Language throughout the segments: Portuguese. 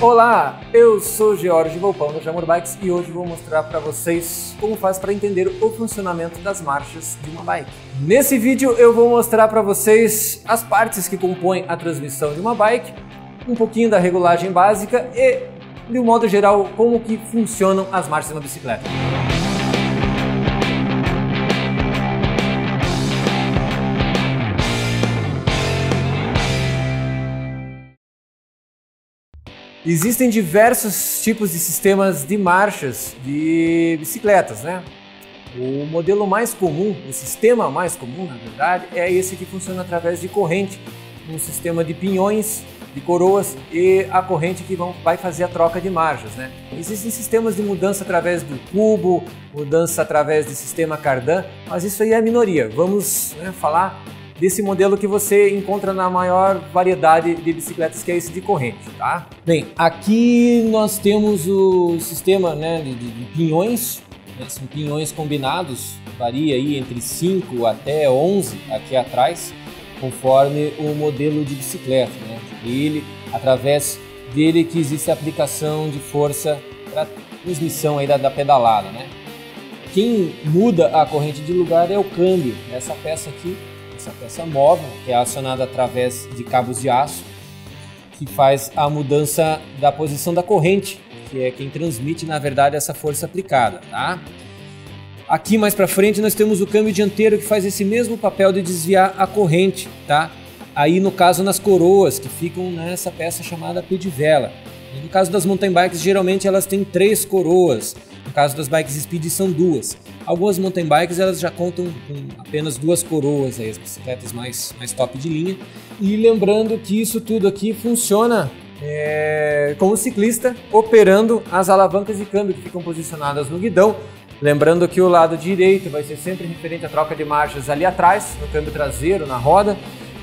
Olá, eu sou George Volpão do Jamur Bikes e hoje vou mostrar para vocês como faz para entender o funcionamento das marchas de uma bike. Nesse vídeo eu vou mostrar para vocês as partes que compõem a transmissão de uma bike, um pouquinho da regulagem básica e, de um modo geral, como que funcionam as marchas de uma bicicleta. Existem diversos tipos de sistemas de marchas de bicicletas, né? O modelo mais comum, o sistema mais comum, na verdade, é esse que funciona através de corrente, um sistema de pinhões, de coroas e a corrente que vão, vai fazer a troca de marchas, né? Existem sistemas de mudança através do cubo, mudança através do sistema cardan, mas isso aí é a minoria. Vamos né, falar desse modelo que você encontra na maior variedade de bicicletas, que é esse de corrente, tá? Bem, aqui nós temos o sistema né, de, de pinhões, né, são pinhões combinados, varia aí entre 5 até 11 aqui atrás, conforme o modelo de bicicleta, né? Ele, através dele que existe a aplicação de força para transmissão aí da, da pedalada, né? Quem muda a corrente de lugar é o câmbio, essa peça aqui essa peça móvel, que é acionada através de cabos de aço, que faz a mudança da posição da corrente, que é quem transmite, na verdade, essa força aplicada, tá? Aqui mais para frente nós temos o câmbio dianteiro que faz esse mesmo papel de desviar a corrente, tá? Aí no caso nas coroas que ficam nessa peça chamada pedivela. No caso das mountain bikes geralmente elas têm três coroas, no caso das bikes speed são duas. Algumas mountain bikes elas já contam com apenas duas coroas, aí, as bicicletas mais, mais top de linha. E lembrando que isso tudo aqui funciona é, com o ciclista operando as alavancas de câmbio que ficam posicionadas no guidão. Lembrando que o lado direito vai ser sempre referente à troca de marchas ali atrás, no câmbio traseiro, na roda,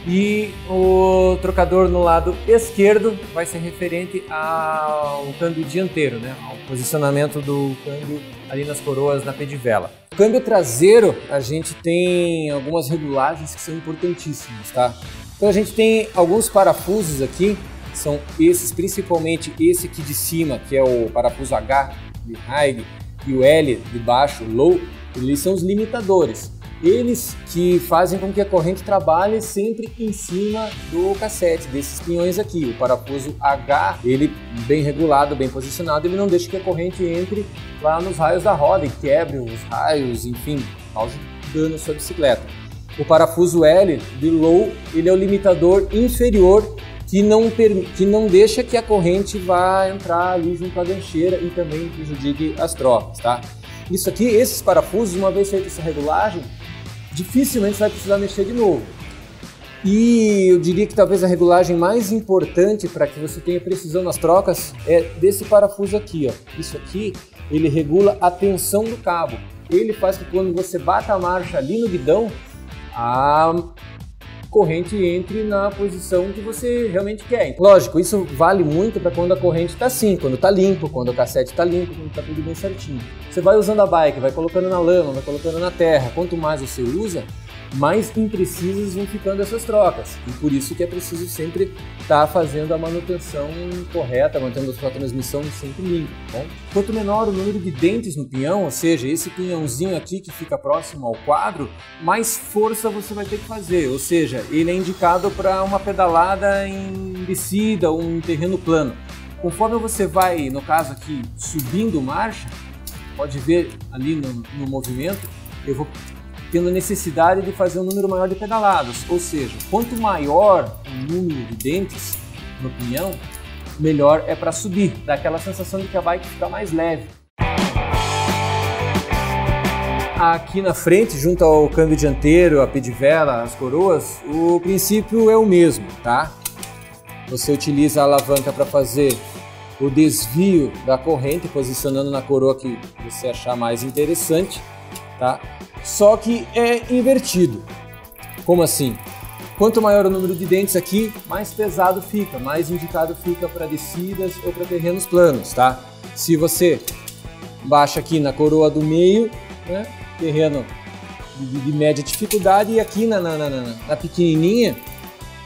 e o trocador no lado esquerdo vai ser referente ao câmbio dianteiro, né? ao posicionamento do câmbio ali nas coroas na pedivela. Câmbio traseiro, a gente tem algumas regulagens que são importantíssimas, tá? Então a gente tem alguns parafusos aqui, são esses, principalmente esse aqui de cima, que é o parafuso H de high e o L de baixo, low, eles são os limitadores eles que fazem com que a corrente trabalhe sempre em cima do cassete, desses pinhões aqui. O parafuso H, ele bem regulado, bem posicionado, ele não deixa que a corrente entre lá nos raios da roda e quebre os raios, enfim, cause dano à sua bicicleta. O parafuso L de low, ele é o limitador inferior que não, que não deixa que a corrente vá entrar ali junto à gancheira e também prejudique as trocas, tá? Isso aqui, esses parafusos, uma vez feita essa regulagem, dificilmente vai precisar mexer de novo. E eu diria que talvez a regulagem mais importante para que você tenha precisão nas trocas é desse parafuso aqui, ó. Isso aqui, ele regula a tensão do cabo. Ele faz que quando você bata a marcha ali no guidão, a corrente entre na posição que você realmente quer. Lógico, isso vale muito para quando a corrente está assim, quando está limpo, quando o cassete está limpo, quando está tudo bem certinho. Você vai usando a bike, vai colocando na lama, vai colocando na terra. Quanto mais você usa, mais imprecisas vão ficando essas trocas. E por isso que é preciso sempre estar tá fazendo a manutenção correta, mantendo a sua transmissão sempre limpa. Tá Quanto menor o número de dentes no pinhão, ou seja, esse pinhãozinho aqui que fica próximo ao quadro, mais força você vai ter que fazer. Ou seja, ele é indicado para uma pedalada em descida ou em terreno plano. Conforme você vai, no caso aqui, subindo marcha, pode ver ali no, no movimento, eu vou tendo necessidade de fazer um número maior de pedaladas. Ou seja, quanto maior o número de dentes no pinhão, melhor é para subir, dá aquela sensação de que a bike fica mais leve. Aqui na frente, junto ao câmbio dianteiro, a pedivela, as coroas, o princípio é o mesmo, tá? Você utiliza a alavanca para fazer o desvio da corrente, posicionando na coroa que você achar mais interessante, tá? Só que é invertido. Como assim? Quanto maior o número de dentes aqui, mais pesado fica, mais indicado fica para descidas ou para terrenos planos, tá? Se você baixa aqui na coroa do meio, né, terreno de, de, média dificuldade, e aqui na, na, na, na pequenininha,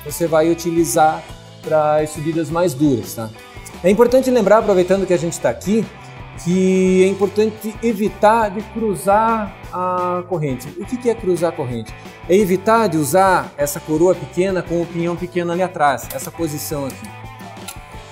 você vai utilizar para as subidas mais duras, tá? É importante lembrar, aproveitando que a gente está aqui, que é importante evitar de cruzar a corrente. O que é cruzar a corrente? É evitar de usar essa coroa pequena com o pinhão pequeno ali atrás, essa posição aqui.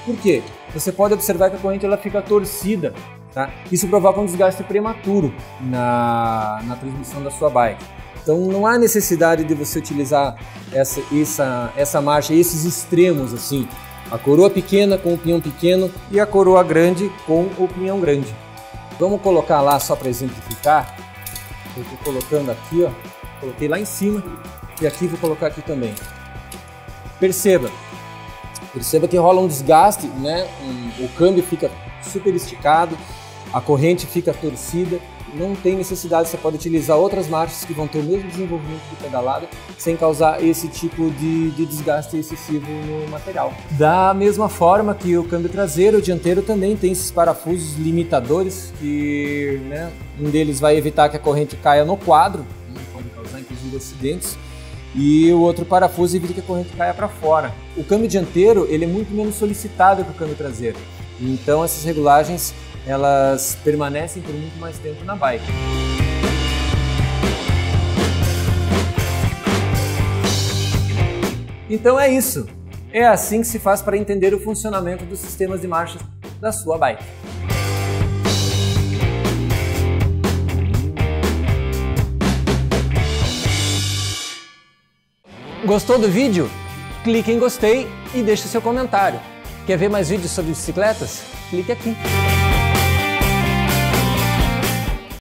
Por quê? Você pode observar que a corrente ela fica torcida, tá? Isso provoca um desgaste prematuro na, na transmissão da sua bike. Então não há necessidade de você utilizar essa, essa, essa marcha, esses extremos assim. A coroa pequena com o pinhão pequeno e a coroa grande com o pinhão grande. Vamos colocar lá só para exemplificar. Eu estou colocando aqui, ó. Coloquei lá em cima e aqui vou colocar aqui também. Perceba, perceba que rola um desgaste, né? Um, o câmbio fica super esticado, a corrente fica torcida não tem necessidade, você pode utilizar outras marchas que vão ter o mesmo desenvolvimento de pedalada sem causar esse tipo de, de desgaste excessivo no material. Da mesma forma que o câmbio traseiro, o dianteiro também tem esses parafusos limitadores que né, um deles vai evitar que a corrente caia no quadro, né, pode causar inclusive acidentes, e o outro parafuso evita que a corrente caia para fora. O câmbio dianteiro ele é muito menos solicitado que o câmbio traseiro, então essas regulagens elas permanecem por muito mais tempo na bike. Então é isso. É assim que se faz para entender o funcionamento dos sistemas de marchas da sua bike. Gostou do vídeo? Clique em gostei e deixe seu comentário. Quer ver mais vídeos sobre bicicletas? Clique aqui.